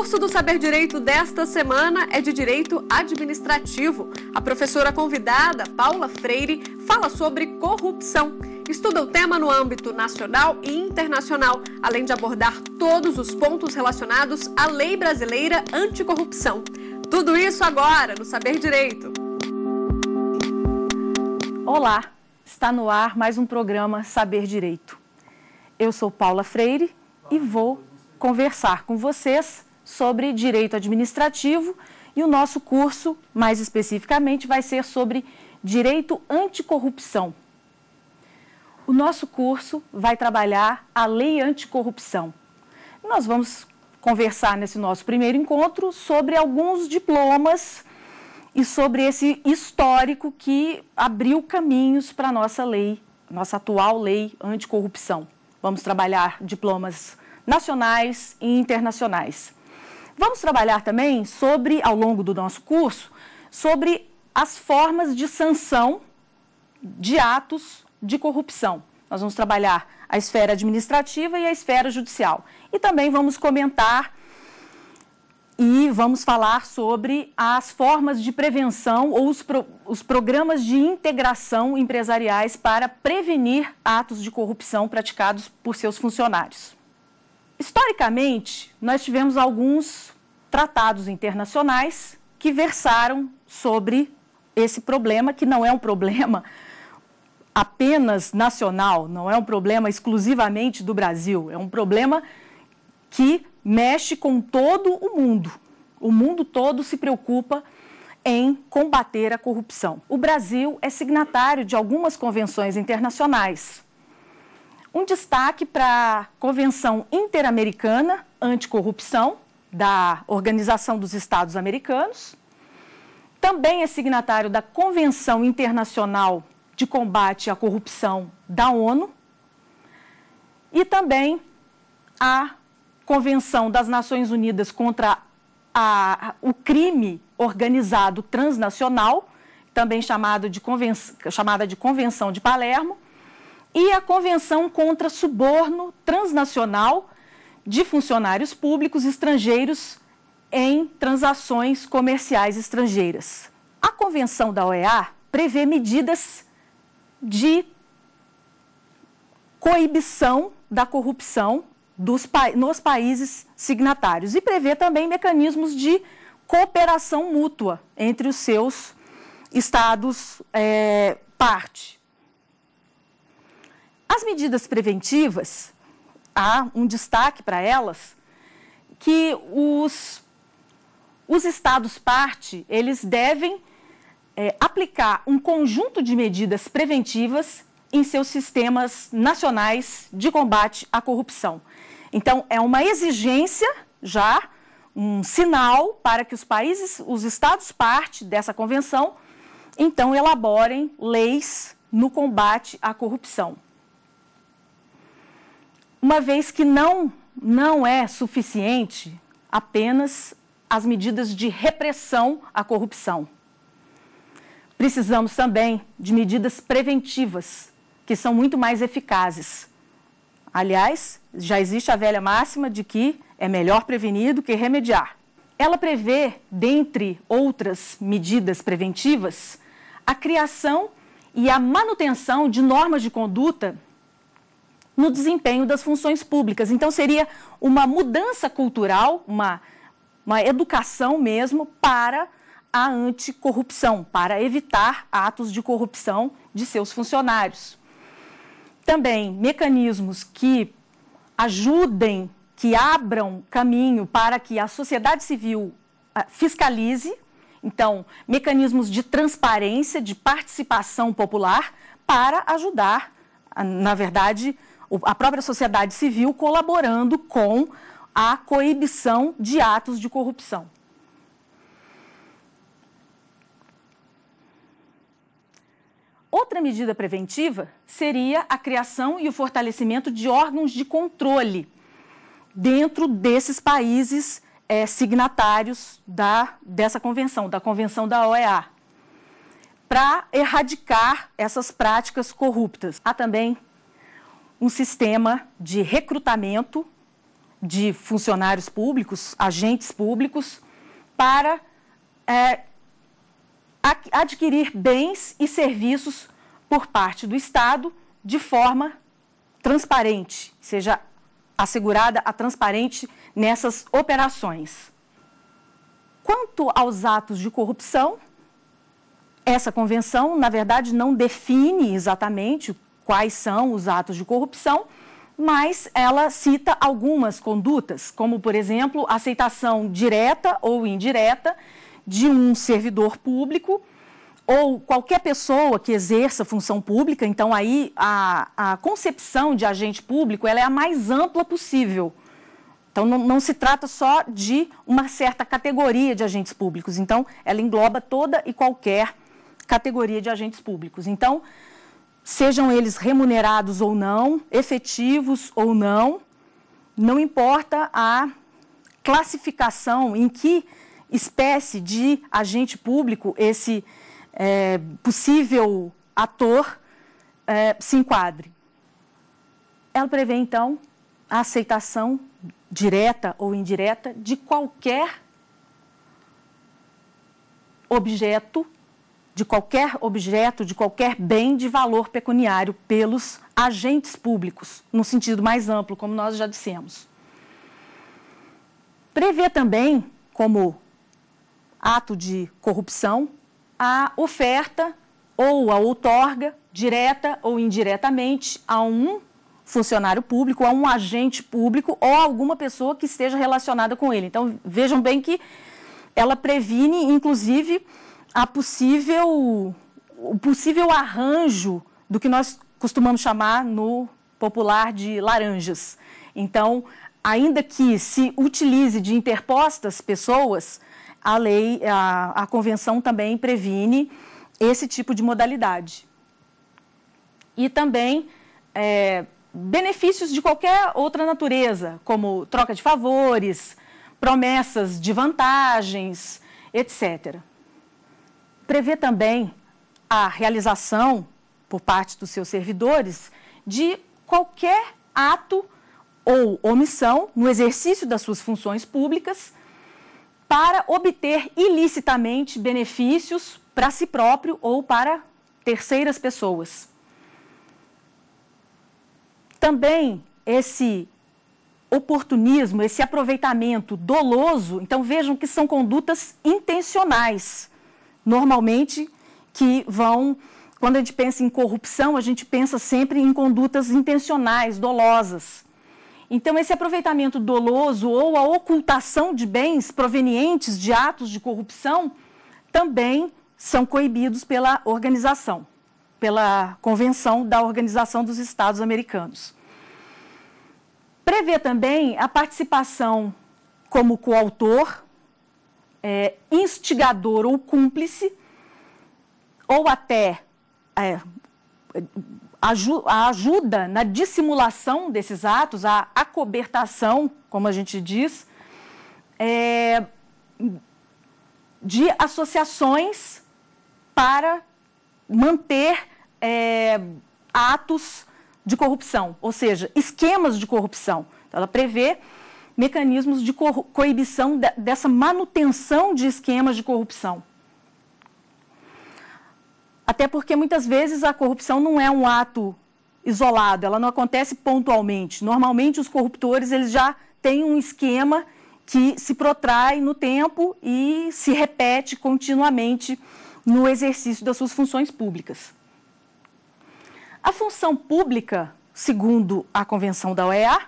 curso do Saber Direito desta semana é de Direito Administrativo. A professora convidada, Paula Freire, fala sobre corrupção. Estuda o tema no âmbito nacional e internacional, além de abordar todos os pontos relacionados à lei brasileira anticorrupção. Tudo isso agora no Saber Direito. Olá, está no ar mais um programa Saber Direito. Eu sou Paula Freire e vou conversar com vocês sobre direito administrativo e o nosso curso, mais especificamente, vai ser sobre direito anticorrupção. O nosso curso vai trabalhar a lei anticorrupção. Nós vamos conversar nesse nosso primeiro encontro sobre alguns diplomas e sobre esse histórico que abriu caminhos para a nossa lei, nossa atual lei anticorrupção. Vamos trabalhar diplomas nacionais e internacionais. Vamos trabalhar também sobre, ao longo do nosso curso, sobre as formas de sanção de atos de corrupção. Nós vamos trabalhar a esfera administrativa e a esfera judicial. E também vamos comentar e vamos falar sobre as formas de prevenção ou os, pro, os programas de integração empresariais para prevenir atos de corrupção praticados por seus funcionários. Historicamente, nós tivemos alguns tratados internacionais que versaram sobre esse problema, que não é um problema apenas nacional, não é um problema exclusivamente do Brasil, é um problema que mexe com todo o mundo. O mundo todo se preocupa em combater a corrupção. O Brasil é signatário de algumas convenções internacionais, um destaque para a Convenção Interamericana Anticorrupção, da Organização dos Estados Americanos. Também é signatário da Convenção Internacional de Combate à Corrupção da ONU. E também a Convenção das Nações Unidas contra a, o crime organizado transnacional, também chamado de chamada de Convenção de Palermo, e a Convenção contra Suborno Transnacional de Funcionários Públicos Estrangeiros em Transações Comerciais Estrangeiras. A Convenção da OEA prevê medidas de coibição da corrupção dos, nos países signatários e prevê também mecanismos de cooperação mútua entre os seus estados é, parte. As medidas preventivas, há um destaque para elas, que os, os estados parte, eles devem é, aplicar um conjunto de medidas preventivas em seus sistemas nacionais de combate à corrupção. Então, é uma exigência já, um sinal para que os países, os estados parte dessa convenção, então elaborem leis no combate à corrupção uma vez que não, não é suficiente apenas as medidas de repressão à corrupção. Precisamos também de medidas preventivas, que são muito mais eficazes. Aliás, já existe a velha máxima de que é melhor prevenir do que remediar. Ela prevê, dentre outras medidas preventivas, a criação e a manutenção de normas de conduta no desempenho das funções públicas. Então, seria uma mudança cultural, uma, uma educação mesmo para a anticorrupção, para evitar atos de corrupção de seus funcionários. Também mecanismos que ajudem, que abram caminho para que a sociedade civil ah, fiscalize, então, mecanismos de transparência, de participação popular, para ajudar, na verdade, a própria sociedade civil colaborando com a coibição de atos de corrupção. Outra medida preventiva seria a criação e o fortalecimento de órgãos de controle dentro desses países é, signatários da, dessa convenção, da Convenção da OEA, para erradicar essas práticas corruptas. Há também um sistema de recrutamento de funcionários públicos, agentes públicos, para é, adquirir bens e serviços por parte do Estado de forma transparente, seja assegurada a transparente nessas operações. Quanto aos atos de corrupção, essa convenção, na verdade, não define exatamente quais são os atos de corrupção, mas ela cita algumas condutas, como, por exemplo, aceitação direta ou indireta de um servidor público ou qualquer pessoa que exerça função pública. Então, aí a, a concepção de agente público ela é a mais ampla possível. Então, não, não, se trata só de uma certa categoria de agentes públicos. Então, ela engloba toda e qualquer categoria de agentes públicos. Então, sejam eles remunerados ou não, efetivos ou não, não importa a classificação em que espécie de agente público esse é, possível ator é, se enquadre. Ela prevê, então, a aceitação direta ou indireta de qualquer objeto de qualquer objeto, de qualquer bem de valor pecuniário pelos agentes públicos, no sentido mais amplo, como nós já dissemos. Prevê também, como ato de corrupção, a oferta ou a outorga, direta ou indiretamente, a um funcionário público, a um agente público ou a alguma pessoa que esteja relacionada com ele. Então, vejam bem que ela previne, inclusive, a possível, o possível arranjo do que nós costumamos chamar no popular de laranjas. Então, ainda que se utilize de interpostas pessoas, a lei, a, a convenção também previne esse tipo de modalidade. E também é, benefícios de qualquer outra natureza, como troca de favores, promessas de vantagens, etc prevê também a realização por parte dos seus servidores de qualquer ato ou omissão no exercício das suas funções públicas para obter ilicitamente benefícios para si próprio ou para terceiras pessoas. Também esse oportunismo, esse aproveitamento doloso, então vejam que são condutas intencionais normalmente que vão, quando a gente pensa em corrupção, a gente pensa sempre em condutas intencionais, dolosas. Então, esse aproveitamento doloso ou a ocultação de bens provenientes de atos de corrupção também são coibidos pela organização, pela Convenção da Organização dos Estados Americanos. Prevê também a participação como coautor é, instigador ou cúmplice, ou até é, a ajuda na dissimulação desses atos, a acobertação, como a gente diz, é, de associações para manter é, atos de corrupção, ou seja, esquemas de corrupção. Então, ela prevê mecanismos de co coibição de, dessa manutenção de esquemas de corrupção. Até porque muitas vezes a corrupção não é um ato isolado, ela não acontece pontualmente. Normalmente os corruptores eles já têm um esquema que se protrai no tempo e se repete continuamente no exercício das suas funções públicas. A função pública, segundo a Convenção da OEA,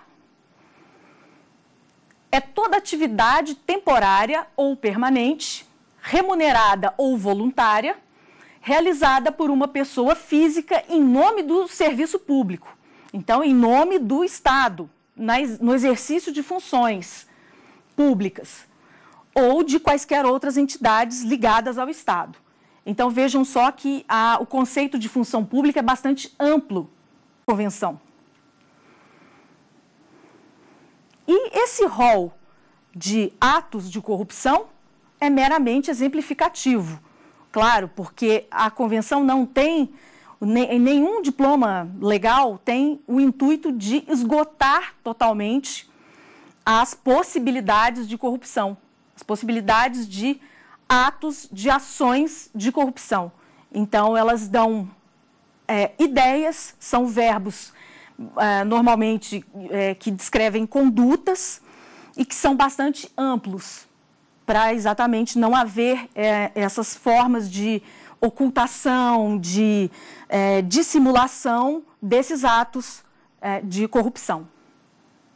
é toda atividade temporária ou permanente, remunerada ou voluntária, realizada por uma pessoa física em nome do serviço público. Então, em nome do Estado, no exercício de funções públicas ou de quaisquer outras entidades ligadas ao Estado. Então, vejam só que a, o conceito de função pública é bastante amplo, convenção. E esse rol de atos de corrupção é meramente exemplificativo. Claro, porque a convenção não tem, nenhum diploma legal tem o intuito de esgotar totalmente as possibilidades de corrupção, as possibilidades de atos, de ações de corrupção. Então, elas dão é, ideias, são verbos é, normalmente é, que descrevem condutas e que são bastante amplos para exatamente não haver é, essas formas de ocultação, de é, dissimulação desses atos é, de corrupção.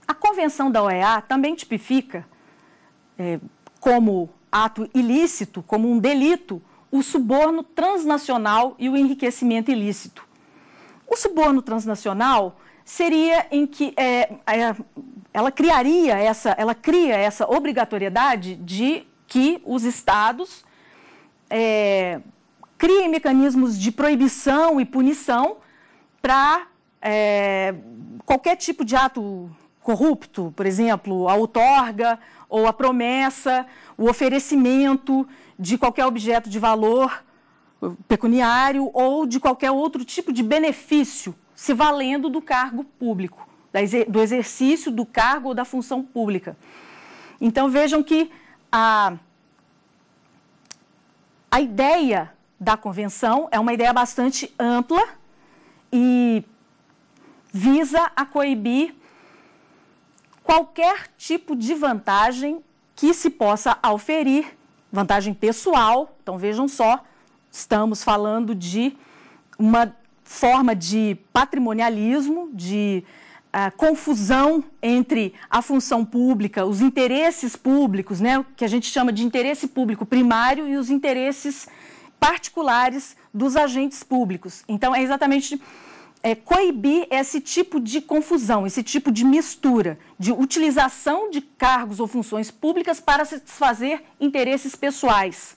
A Convenção da OEA também tipifica é, como ato ilícito, como um delito, o suborno transnacional e o enriquecimento ilícito. O suborno transnacional seria em que é, é, ela criaria essa, ela cria essa obrigatoriedade de que os estados é, criem mecanismos de proibição e punição para é, qualquer tipo de ato corrupto, por exemplo, a outorga ou a promessa, o oferecimento de qualquer objeto de valor pecuniário ou de qualquer outro tipo de benefício, se valendo do cargo público, do exercício do cargo ou da função pública. Então vejam que a, a ideia da convenção é uma ideia bastante ampla e visa a coibir qualquer tipo de vantagem que se possa auferir, vantagem pessoal. Então vejam só, estamos falando de uma forma de patrimonialismo, de uh, confusão entre a função pública, os interesses públicos, né, que a gente chama de interesse público primário e os interesses particulares dos agentes públicos. Então, é exatamente é, coibir esse tipo de confusão, esse tipo de mistura, de utilização de cargos ou funções públicas para satisfazer interesses pessoais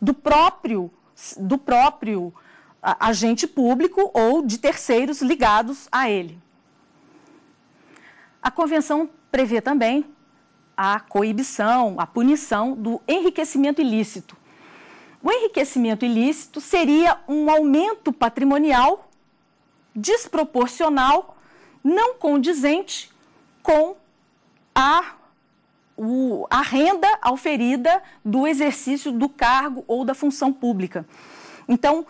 do próprio, do próprio agente público ou de terceiros ligados a ele. A convenção prevê também a coibição, a punição do enriquecimento ilícito. O enriquecimento ilícito seria um aumento patrimonial desproporcional, não condizente com a, o, a renda auferida do exercício do cargo ou da função pública. Então,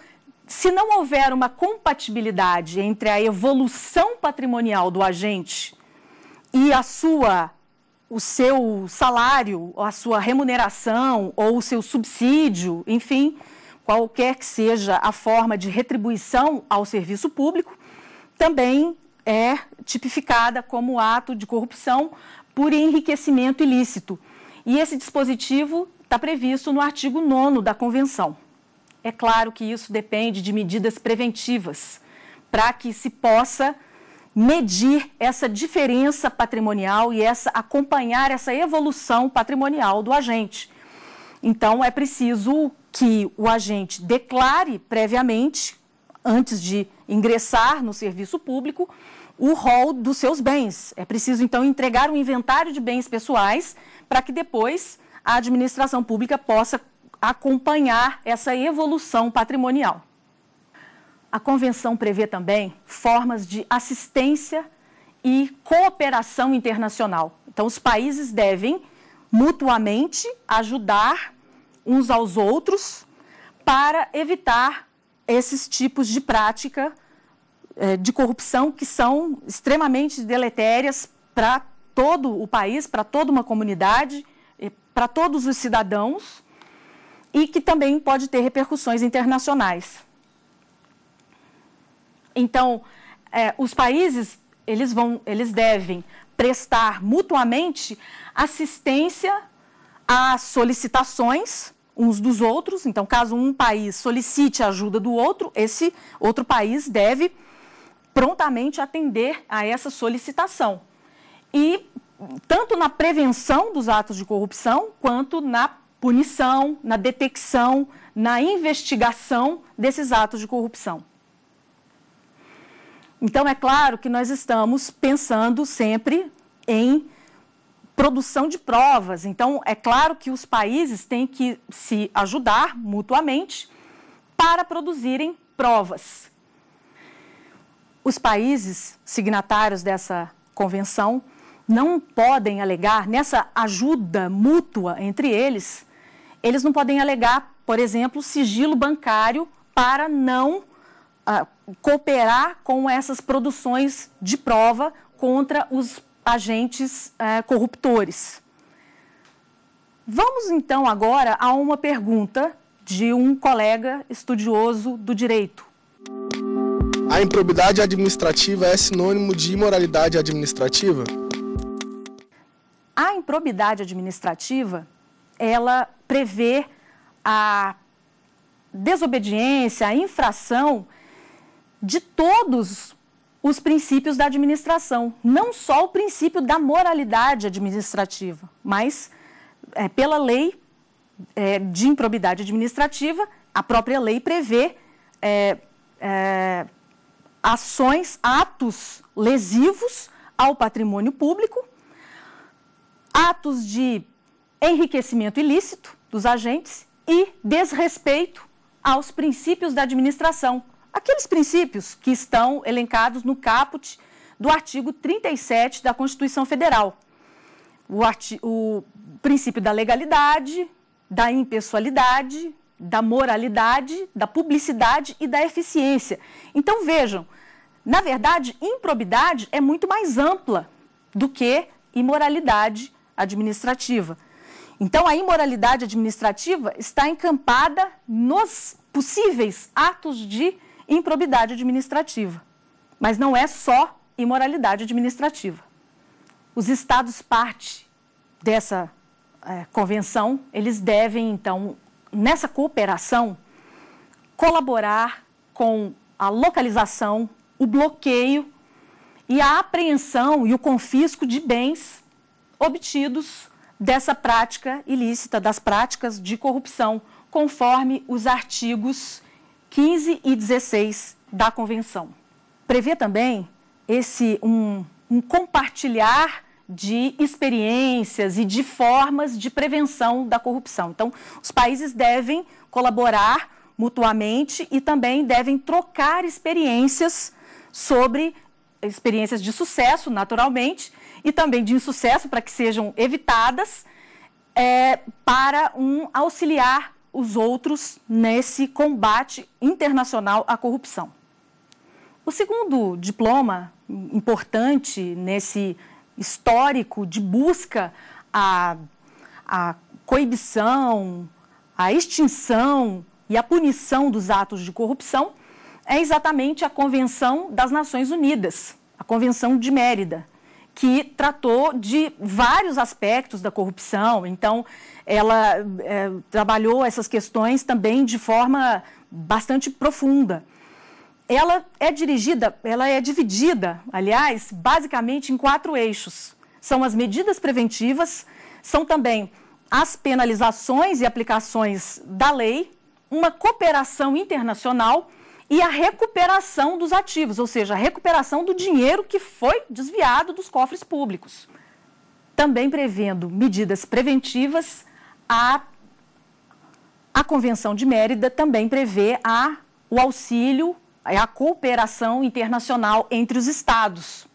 se não houver uma compatibilidade entre a evolução patrimonial do agente e a sua o seu salário, a sua remuneração ou o seu subsídio, enfim, qualquer que seja a forma de retribuição ao serviço público, também é tipificada como ato de corrupção por enriquecimento ilícito. E esse dispositivo está previsto no artigo 9 da Convenção. É claro que isso depende de medidas preventivas, para que se possa medir essa diferença patrimonial e essa acompanhar essa evolução patrimonial do agente. Então é preciso que o agente declare previamente, antes de ingressar no serviço público, o rol dos seus bens. É preciso então entregar um inventário de bens pessoais para que depois a administração pública possa acompanhar essa evolução patrimonial. A convenção prevê também formas de assistência e cooperação internacional. Então, os países devem mutuamente ajudar uns aos outros para evitar esses tipos de prática é, de corrupção que são extremamente deletérias para todo o país, para toda uma comunidade, para todos os cidadãos e que também pode ter repercussões internacionais. Então, é, os países eles vão, eles devem prestar mutuamente assistência às solicitações uns dos outros. Então, caso um país solicite a ajuda do outro, esse outro país deve prontamente atender a essa solicitação. E tanto na prevenção dos atos de corrupção, quanto na punição, na detecção, na investigação desses atos de corrupção. Então, é claro que nós estamos pensando sempre em produção de provas. Então, é claro que os países têm que se ajudar mutuamente para produzirem provas. Os países signatários dessa convenção não podem alegar, nessa ajuda mútua entre eles, eles não podem alegar, por exemplo, sigilo bancário para não uh, cooperar com essas produções de prova contra os agentes uh, corruptores. Vamos então agora a uma pergunta de um colega estudioso do direito. A improbidade administrativa é sinônimo de imoralidade administrativa? A improbidade administrativa, ela prevê a desobediência, a infração de todos os princípios da administração, não só o princípio da moralidade administrativa, mas é, pela lei é, de improbidade administrativa, a própria lei prevê é, é, ações, atos lesivos ao patrimônio público, atos de enriquecimento ilícito dos agentes e desrespeito aos princípios da administração. Aqueles princípios que estão elencados no caput do artigo 37 da Constituição Federal. O, o princípio da legalidade, da impessoalidade, da moralidade, da publicidade e da eficiência. Então vejam, na verdade, improbidade é muito mais ampla do que imoralidade administrativa. Então, a imoralidade administrativa está encampada nos possíveis atos de improbidade administrativa. Mas não é só imoralidade administrativa. Os estados parte dessa é, convenção, eles devem, então, nessa cooperação, colaborar com a localização, o bloqueio e a apreensão e o confisco de bens obtidos dessa prática ilícita, das práticas de corrupção, conforme os artigos 15 e 16 da Convenção. Prevê também esse um, um compartilhar de experiências e de formas de prevenção da corrupção. Então, os países devem colaborar mutuamente e também devem trocar experiências sobre experiências de sucesso, naturalmente, e também de insucesso para que sejam evitadas, é, para um auxiliar os outros nesse combate internacional à corrupção. O segundo diploma importante nesse histórico de busca à, à coibição, à extinção e à punição dos atos de corrupção é exatamente a Convenção das Nações Unidas, a Convenção de Mérida, que tratou de vários aspectos da corrupção. Então, ela é, trabalhou essas questões também de forma bastante profunda ela é dirigida, ela é dividida, aliás, basicamente em quatro eixos. São as medidas preventivas, são também as penalizações e aplicações da lei, uma cooperação internacional e a recuperação dos ativos, ou seja, a recuperação do dinheiro que foi desviado dos cofres públicos. Também prevendo medidas preventivas, a, a Convenção de Mérida também prevê a, o auxílio é a cooperação internacional entre os Estados.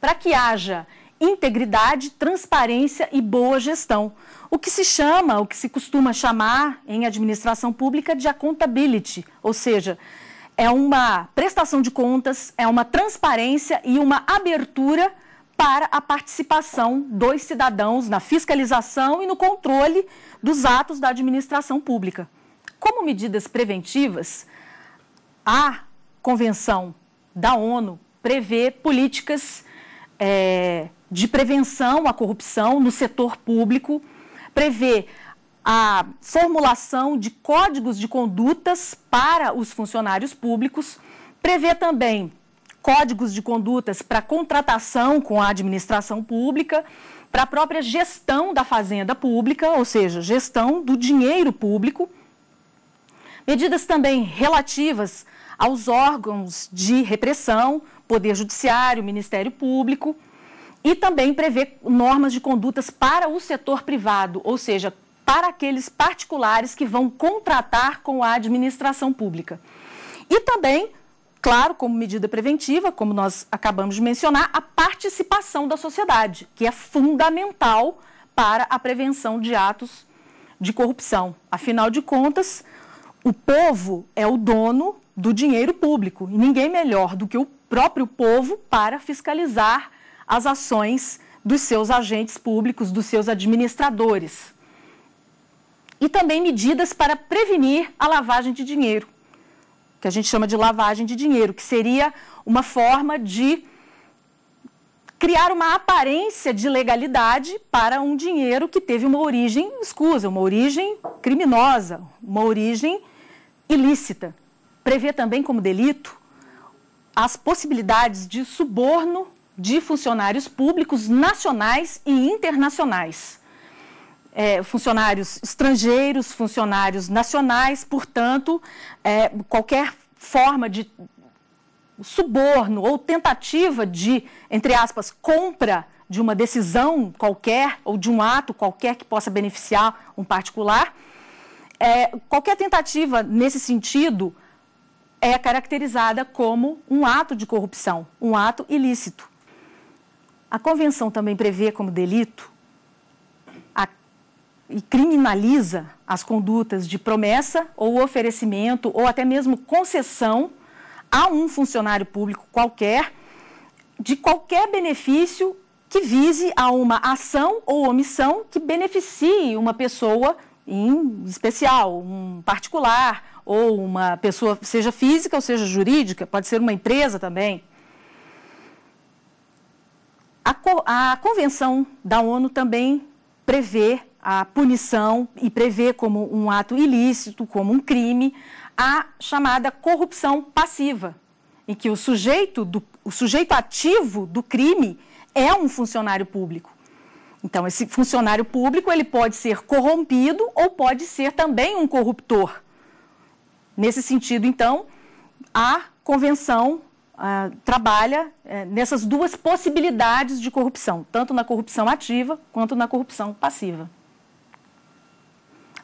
Para que haja integridade, transparência e boa gestão. O que se chama, o que se costuma chamar em administração pública de accountability, ou seja, é uma prestação de contas, é uma transparência e uma abertura para a participação dos cidadãos na fiscalização e no controle dos atos da administração pública. Como medidas preventivas, a Convenção da ONU prevê políticas é, de prevenção à corrupção no setor público, prevê a formulação de códigos de condutas para os funcionários públicos, prevê também códigos de condutas para contratação com a administração pública, para a própria gestão da fazenda pública, ou seja, gestão do dinheiro público. Medidas também relativas aos órgãos de repressão, Poder Judiciário, Ministério Público, e também prevê normas de condutas para o setor privado, ou seja, para aqueles particulares que vão contratar com a administração pública. E também claro, como medida preventiva, como nós acabamos de mencionar, a participação da sociedade, que é fundamental para a prevenção de atos de corrupção. Afinal de contas, o povo é o dono do dinheiro público e ninguém melhor do que o próprio povo para fiscalizar as ações dos seus agentes públicos, dos seus administradores. E também medidas para prevenir a lavagem de dinheiro que a gente chama de lavagem de dinheiro, que seria uma forma de criar uma aparência de legalidade para um dinheiro que teve uma origem escusa, uma origem criminosa, uma origem ilícita. Prevê também como delito as possibilidades de suborno de funcionários públicos nacionais e internacionais. É, funcionários estrangeiros, funcionários nacionais, portanto, é, qualquer forma de suborno ou tentativa de, entre aspas, compra de uma decisão qualquer ou de um ato qualquer que possa beneficiar um particular, é, qualquer tentativa nesse sentido é caracterizada como um ato de corrupção, um ato ilícito. A convenção também prevê como delito a, e criminaliza as condutas de promessa ou oferecimento ou até mesmo concessão a um funcionário público qualquer de qualquer benefício que vise a uma ação ou omissão que beneficie uma pessoa em especial, um particular ou uma pessoa, seja física ou seja jurídica, pode ser uma empresa também. A, a Convenção da ONU também prevê a punição e prevê como um ato ilícito, como um crime, a chamada corrupção passiva, em que o sujeito, do, o sujeito ativo do crime é um funcionário público. Então, esse funcionário público ele pode ser corrompido ou pode ser também um corruptor. Nesse sentido, então, a convenção ah, trabalha eh, nessas duas possibilidades de corrupção, tanto na corrupção ativa quanto na corrupção passiva.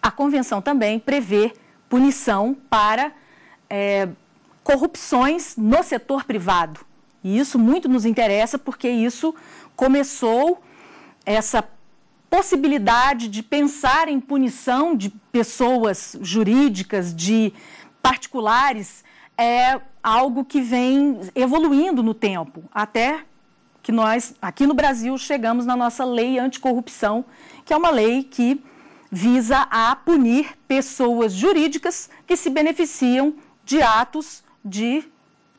A convenção também prevê punição para é, corrupções no setor privado. E isso muito nos interessa porque isso começou essa possibilidade de pensar em punição de pessoas jurídicas, de particulares, é algo que vem evoluindo no tempo, até que nós, aqui no Brasil, chegamos na nossa lei anticorrupção, que é uma lei que visa a punir pessoas jurídicas que se beneficiam de atos de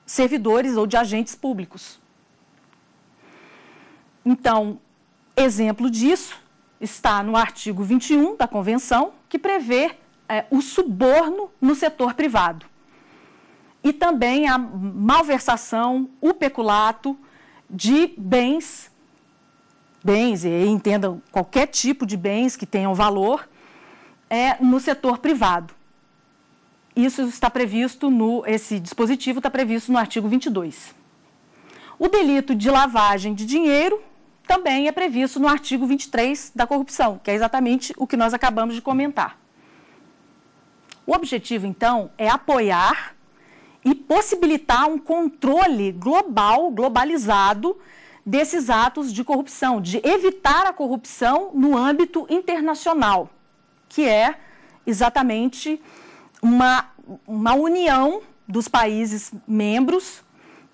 servidores ou de agentes públicos. Então, exemplo disso está no artigo 21 da Convenção, que prevê é, o suborno no setor privado. E também a malversação, o peculato de bens bens, e entendam qualquer tipo de bens que tenham valor, é no setor privado. Isso está previsto no, esse dispositivo está previsto no artigo 22. O delito de lavagem de dinheiro também é previsto no artigo 23 da corrupção, que é exatamente o que nós acabamos de comentar. O objetivo, então, é apoiar e possibilitar um controle global, globalizado, desses atos de corrupção, de evitar a corrupção no âmbito internacional, que é exatamente uma, uma união dos países membros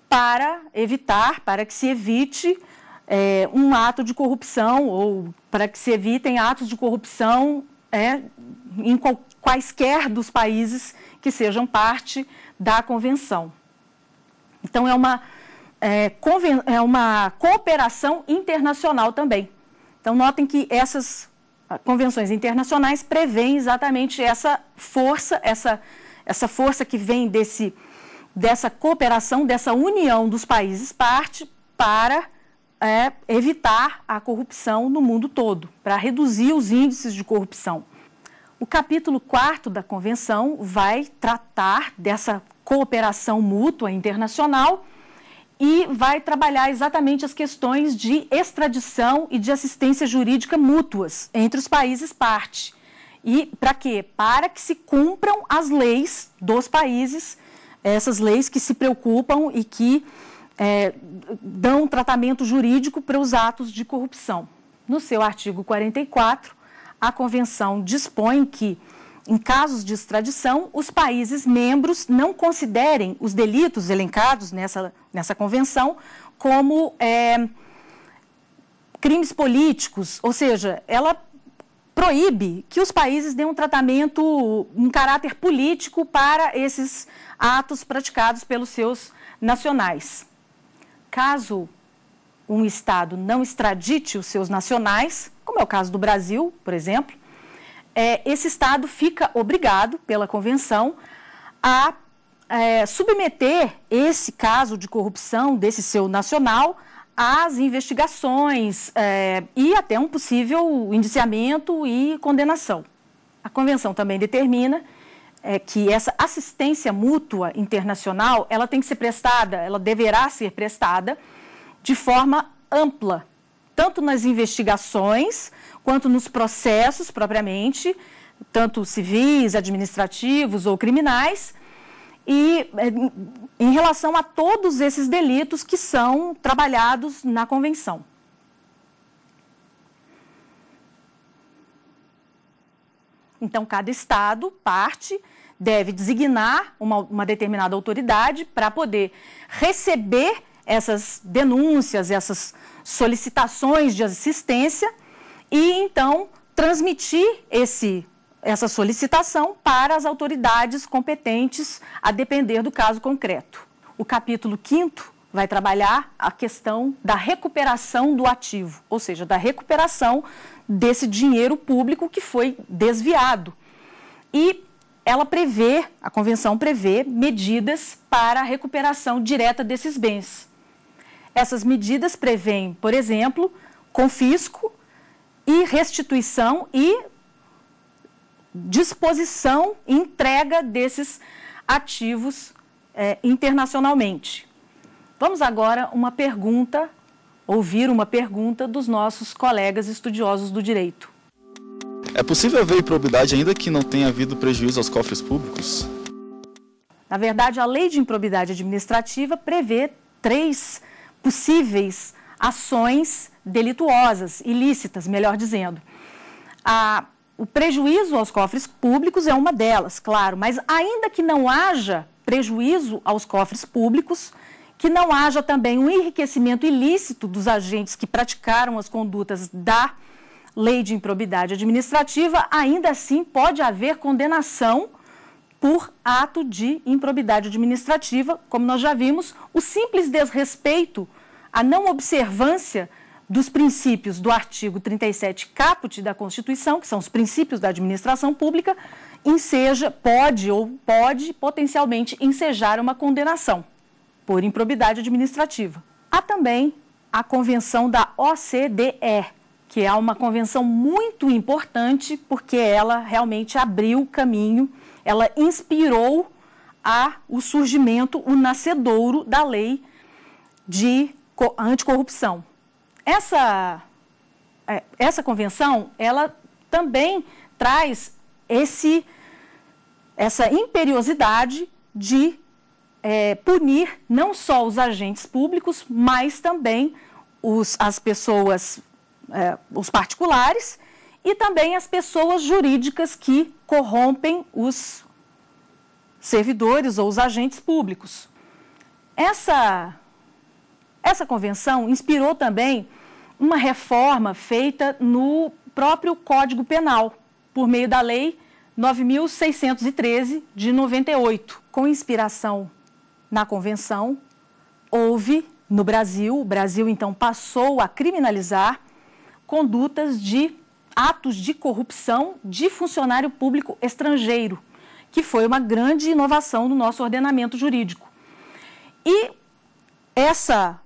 para evitar, para que se evite é, um ato de corrupção ou para que se evitem atos de corrupção é, em quaisquer dos países que sejam parte da convenção. Então, é uma é, é uma cooperação internacional também. Então, notem que essas ah, convenções internacionais prevêem exatamente essa força, essa, essa força que vem desse, dessa cooperação, dessa união dos países parte para é, evitar a corrupção no mundo todo, para reduzir os índices de corrupção. O capítulo 4 da Convenção vai tratar dessa cooperação mútua internacional e vai trabalhar exatamente as questões de extradição e de assistência jurídica mútuas entre os países parte. E para quê? Para que se cumpram as leis dos países essas leis que se preocupam e que é, dão tratamento jurídico para os atos de corrupção. No seu artigo 44, a Convenção dispõe que, em casos de extradição, os países membros não considerem os delitos elencados nessa, nessa Convenção como é, crimes políticos, ou seja, ela proíbe que os países dêem um tratamento, um caráter político para esses atos praticados pelos seus nacionais. Caso um Estado não extradite os seus nacionais, como é o caso do Brasil, por exemplo, é, esse Estado fica obrigado, pela Convenção, a é, submeter esse caso de corrupção desse seu nacional às investigações é, e até um possível indiciamento e condenação. A Convenção também determina é, que essa assistência mútua internacional ela tem que ser prestada, ela deverá ser prestada de forma ampla, tanto nas investigações quanto nos processos propriamente, tanto civis, administrativos ou criminais, e é, em relação a todos esses delitos que são trabalhados na Convenção. Então, cada Estado, parte, deve designar uma, uma determinada autoridade para poder receber essas denúncias, essas solicitações de assistência e então transmitir esse, essa solicitação para as autoridades competentes a depender do caso concreto. O capítulo 5 vai trabalhar a questão da recuperação do ativo, ou seja, da recuperação desse dinheiro público que foi desviado. E ela prevê, a convenção prevê medidas para a recuperação direta desses bens. Essas medidas prevêem, por exemplo, confisco e restituição e disposição e entrega desses ativos é, internacionalmente. Vamos agora uma pergunta, ouvir uma pergunta dos nossos colegas estudiosos do direito. É possível haver improbidade ainda que não tenha havido prejuízo aos cofres públicos? Na verdade, a lei de improbidade administrativa prevê três possíveis ações delituosas, ilícitas, melhor dizendo. A, o prejuízo aos cofres públicos é uma delas, claro, mas ainda que não haja prejuízo aos cofres públicos, que não haja também um enriquecimento ilícito dos agentes que praticaram as condutas da lei de improbidade administrativa, ainda assim pode haver condenação por ato de improbidade administrativa, como nós já vimos, o simples desrespeito, a não observância dos princípios do artigo 37 caput da Constituição, que são os princípios da administração pública, enseja, pode ou pode potencialmente ensejar uma condenação por improbidade administrativa. Há também a convenção da OCDE, que é uma convenção muito importante porque ela realmente abriu o caminho, ela inspirou a, o surgimento, o nascedouro da lei de anticorrupção. Essa, é, essa convenção, ela também traz esse, essa imperiosidade de é, punir não só os agentes públicos, mas também os, as pessoas é, os particulares e também as pessoas jurídicas que corrompem os servidores ou os agentes públicos. Essa, essa convenção inspirou também uma reforma feita no próprio Código Penal, por meio da Lei 9.613 de 98. Com inspiração na convenção, houve no Brasil, o Brasil então passou a criminalizar condutas de atos de corrupção de funcionário público estrangeiro, que foi uma grande inovação no nosso ordenamento jurídico. E essa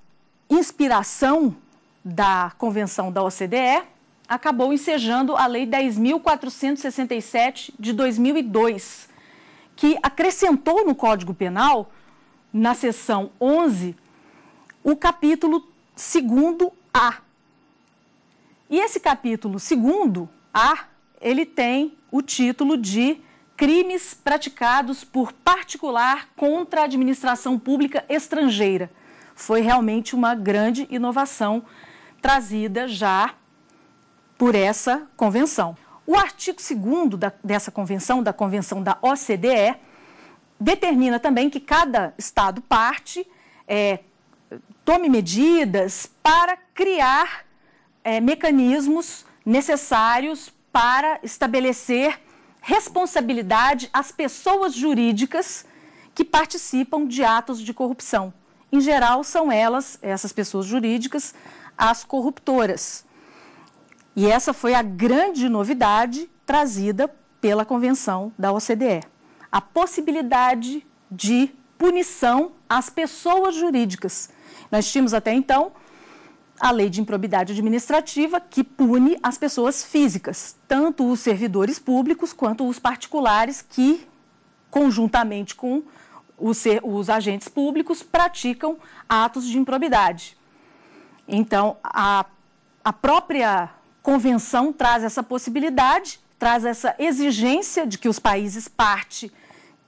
inspiração da Convenção da OCDE acabou ensejando a Lei 10.467 de 2002, que acrescentou no Código Penal, na seção 11, o capítulo 2A, e esse capítulo segundo, A, ele tem o título de crimes praticados por particular contra a administração pública estrangeira. Foi realmente uma grande inovação trazida já por essa convenção. O artigo 2 dessa convenção, da convenção da OCDE, determina também que cada Estado parte é, tome medidas para criar é, mecanismos necessários para estabelecer responsabilidade às pessoas jurídicas que participam de atos de corrupção. Em geral, são elas, essas pessoas jurídicas, as corruptoras. E essa foi a grande novidade trazida pela Convenção da OCDE. A possibilidade de punição às pessoas jurídicas. Nós tínhamos até então a lei de improbidade administrativa, que pune as pessoas físicas, tanto os servidores públicos quanto os particulares que, conjuntamente com os, os agentes públicos, praticam atos de improbidade. Então, a, a própria convenção traz essa possibilidade, traz essa exigência de que os países parte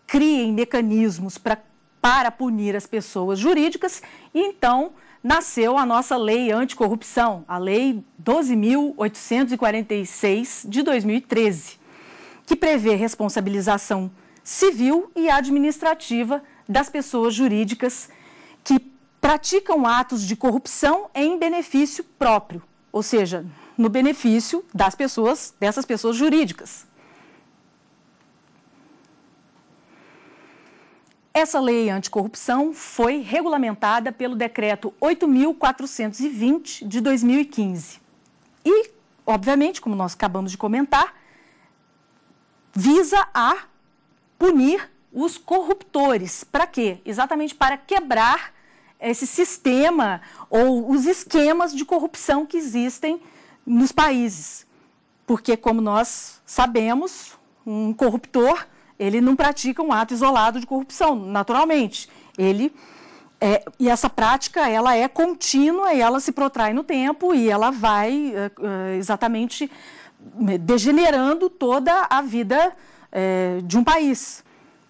criem mecanismos pra, para punir as pessoas jurídicas, e então nasceu a nossa lei anticorrupção, a Lei 12.846 de 2013, que prevê responsabilização civil e administrativa das pessoas jurídicas que praticam atos de corrupção em benefício próprio, ou seja, no benefício das pessoas, dessas pessoas jurídicas. Essa lei anticorrupção foi regulamentada pelo decreto 8.420 de 2015. E, obviamente, como nós acabamos de comentar, visa a punir os corruptores. Para quê? Exatamente para quebrar esse sistema ou os esquemas de corrupção que existem nos países. Porque, como nós sabemos, um corruptor ele não pratica um ato isolado de corrupção, naturalmente. Ele é, e essa prática ela é contínua e ela se protrai no tempo e ela vai é, é exatamente degenerando toda a vida é, de um país.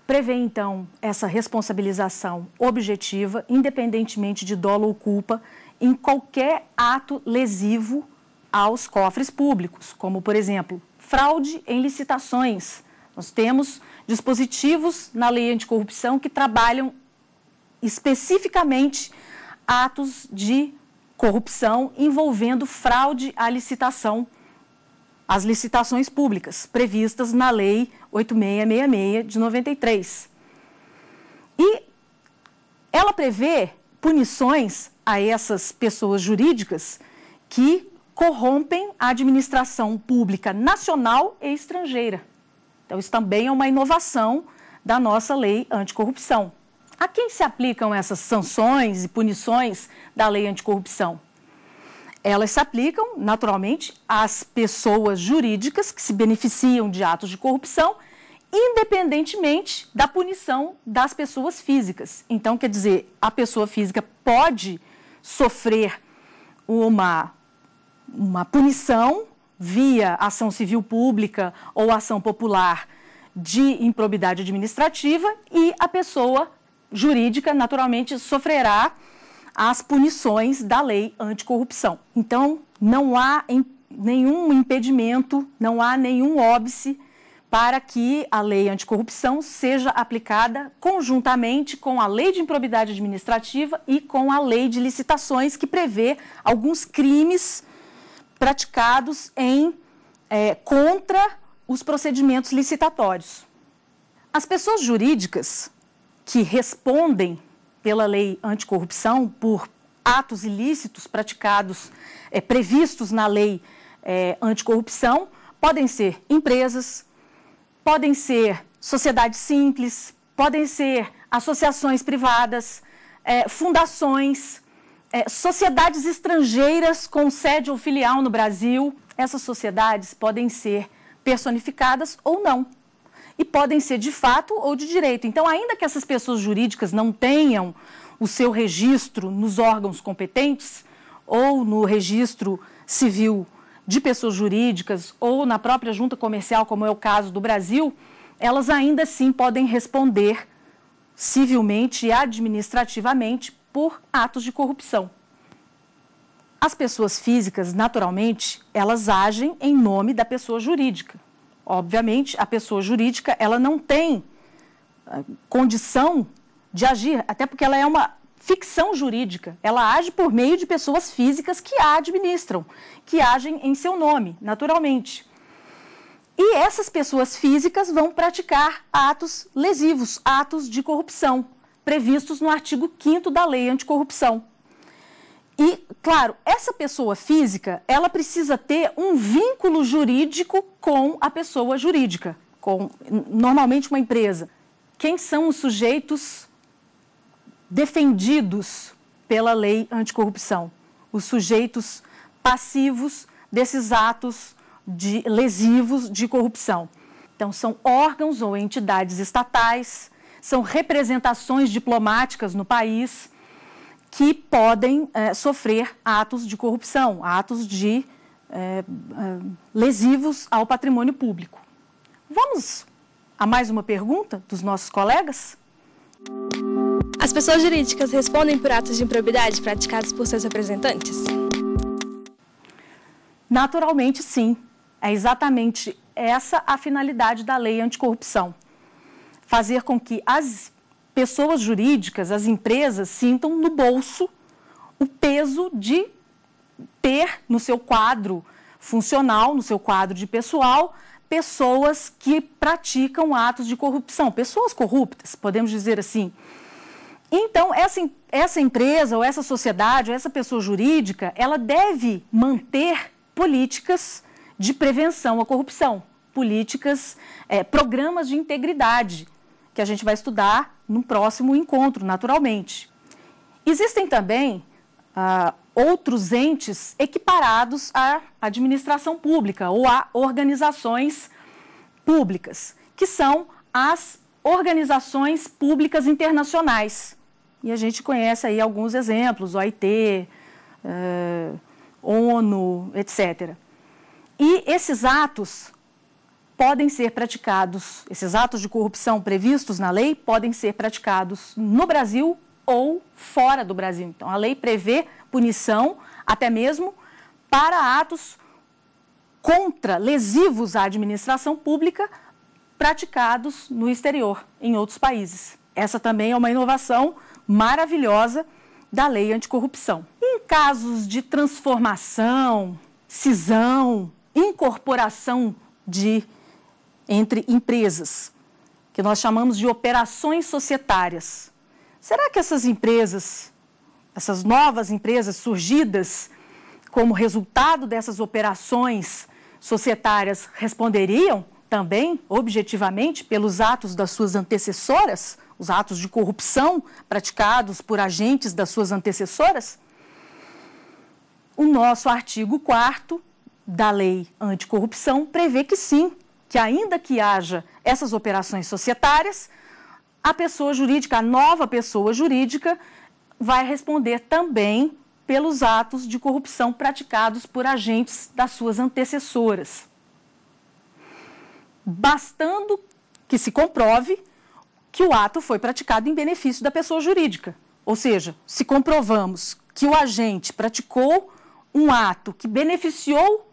Prevê, então, essa responsabilização objetiva, independentemente de dolo ou culpa, em qualquer ato lesivo aos cofres públicos, como, por exemplo, fraude em licitações. Nós temos dispositivos na lei anticorrupção que trabalham especificamente atos de corrupção envolvendo fraude à licitação, as licitações públicas previstas na lei 8666 de 93. E ela prevê punições a essas pessoas jurídicas que corrompem a administração pública nacional e estrangeira. Então, isso também é uma inovação da nossa lei anticorrupção. A quem se aplicam essas sanções e punições da lei anticorrupção? Elas se aplicam, naturalmente, às pessoas jurídicas que se beneficiam de atos de corrupção, independentemente da punição das pessoas físicas. Então, quer dizer, a pessoa física pode sofrer uma, uma punição via ação civil pública ou ação popular de improbidade administrativa e a pessoa jurídica, naturalmente, sofrerá as punições da lei anticorrupção. Então, não há nenhum impedimento, não há nenhum óbice para que a lei anticorrupção seja aplicada conjuntamente com a lei de improbidade administrativa e com a lei de licitações, que prevê alguns crimes praticados em é, contra os procedimentos licitatórios. As pessoas jurídicas que respondem pela lei anticorrupção por atos ilícitos praticados, é, previstos na lei é, anticorrupção, podem ser empresas, podem ser sociedades simples, podem ser associações privadas, é, fundações, é, sociedades estrangeiras com sede ou filial no Brasil. Essas sociedades podem ser personificadas ou não. E podem ser de fato ou de direito. Então, ainda que essas pessoas jurídicas não tenham o seu registro nos órgãos competentes ou no registro civil de pessoas jurídicas ou na própria junta comercial, como é o caso do Brasil, elas ainda assim podem responder civilmente e administrativamente por atos de corrupção. As pessoas físicas, naturalmente, elas agem em nome da pessoa jurídica. Obviamente, a pessoa jurídica, ela não tem ah, condição de agir, até porque ela é uma ficção jurídica. Ela age por meio de pessoas físicas que a administram, que agem em seu nome, naturalmente. E essas pessoas físicas vão praticar atos lesivos, atos de corrupção, previstos no artigo 5 da Lei Anticorrupção. E, claro, essa pessoa física, ela precisa ter um vínculo jurídico com a pessoa jurídica, com normalmente uma empresa. Quem são os sujeitos defendidos pela lei anticorrupção? Os sujeitos passivos desses atos de, lesivos de corrupção. Então, são órgãos ou entidades estatais, são representações diplomáticas no país que podem é, sofrer atos de corrupção, atos de é, lesivos ao patrimônio público. Vamos a mais uma pergunta dos nossos colegas? As pessoas jurídicas respondem por atos de improbidade praticados por seus representantes? Naturalmente, sim. É exatamente essa a finalidade da lei anticorrupção. Fazer com que as pessoas jurídicas, as empresas, sintam no bolso o peso de ter no seu quadro funcional, no seu quadro de pessoal, pessoas que praticam atos de corrupção, pessoas corruptas, podemos dizer assim. Então, essa, essa empresa, ou essa sociedade, ou essa pessoa jurídica, ela deve manter políticas de prevenção à corrupção, políticas, é, programas de integridade, que a gente vai estudar no próximo encontro, naturalmente. Existem também ah, outros entes equiparados à administração pública ou a organizações públicas, que são as organizações públicas internacionais. E a gente conhece aí alguns exemplos, OIT, eh, ONU, etc. E esses atos podem ser praticados, esses atos de corrupção previstos na lei podem ser praticados no Brasil ou fora do Brasil. Então, a lei prevê punição até mesmo para atos contra, lesivos à administração pública praticados no exterior, em outros países. Essa também é uma inovação maravilhosa da lei anticorrupção. Em casos de transformação, cisão, incorporação de entre empresas, que nós chamamos de operações societárias. Será que essas empresas, essas novas empresas surgidas como resultado dessas operações societárias, responderiam também, objetivamente, pelos atos das suas antecessoras, os atos de corrupção praticados por agentes das suas antecessoras? O nosso artigo 4 da lei anticorrupção prevê que sim, que ainda que haja essas operações societárias, a pessoa jurídica, a nova pessoa jurídica, vai responder também pelos atos de corrupção praticados por agentes das suas antecessoras. Bastando que se comprove que o ato foi praticado em benefício da pessoa jurídica. Ou seja, se comprovamos que o agente praticou um ato que beneficiou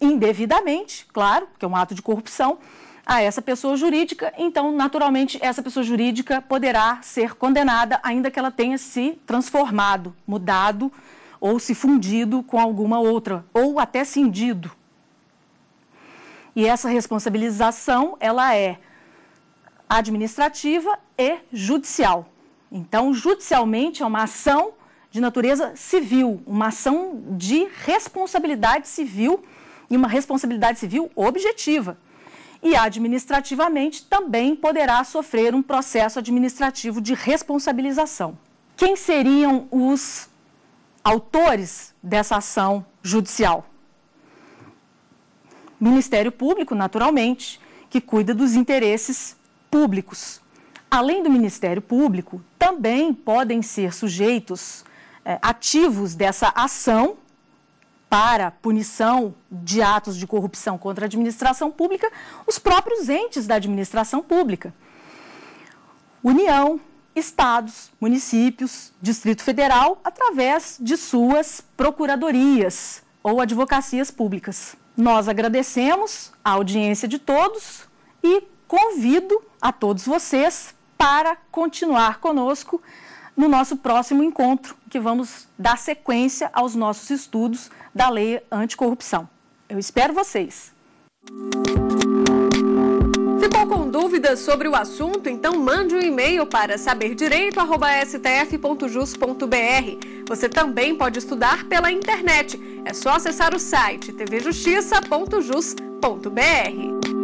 indevidamente, claro, que é um ato de corrupção, a essa pessoa jurídica, então, naturalmente, essa pessoa jurídica poderá ser condenada, ainda que ela tenha se transformado, mudado ou se fundido com alguma outra, ou até cindido. E essa responsabilização, ela é administrativa e judicial. Então, judicialmente, é uma ação de natureza civil, uma ação de responsabilidade civil e uma responsabilidade civil objetiva. E administrativamente também poderá sofrer um processo administrativo de responsabilização. Quem seriam os autores dessa ação judicial? Ministério Público, naturalmente, que cuida dos interesses públicos. Além do Ministério Público, também podem ser sujeitos é, ativos dessa ação para punição de atos de corrupção contra a administração pública os próprios entes da administração pública. União, estados, municípios, Distrito Federal, através de suas procuradorias ou advocacias públicas. Nós agradecemos a audiência de todos e convido a todos vocês para continuar conosco no nosso próximo encontro, que vamos dar sequência aos nossos estudos da Lei Anticorrupção. Eu espero vocês. Ficou com dúvidas sobre o assunto? Então mande um e-mail para saberdireito.stf.jus.br. Você também pode estudar pela internet. É só acessar o site tvjustiça.jus.br.